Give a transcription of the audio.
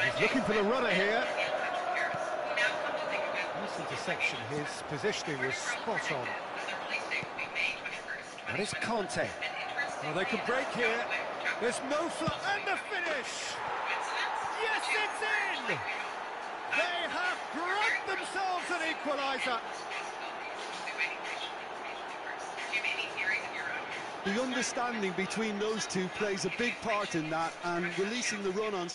He's Looking for the runner here. Nice interception, his positioning was spot on. And it's Conte. Well, they can break here. There's no flop. and the finish! Yes, it's in! They have grabbed themselves an equaliser. The understanding between those two plays a big part in that, and releasing the run on